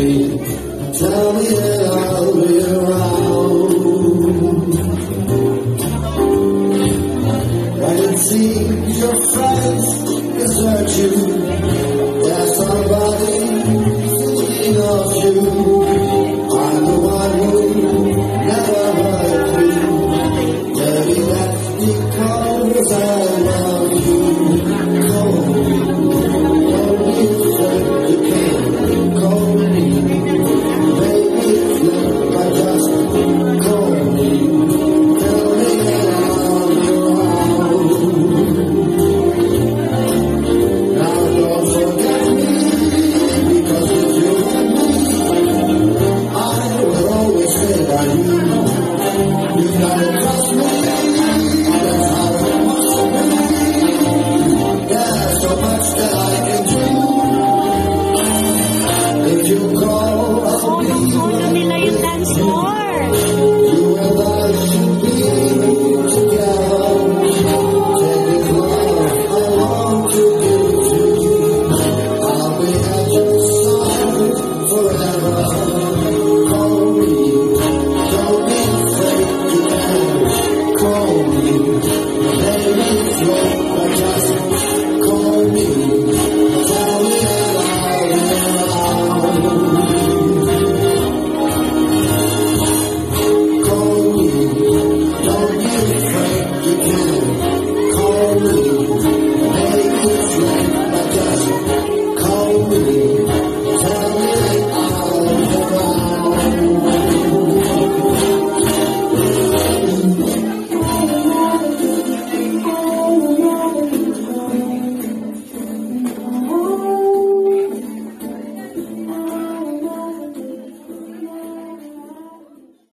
tell me that I'll be around. I can see your friends desert you, there's somebody thinking of you. I'm the one who never hurt you. Maybe that's because I love. Let it flow.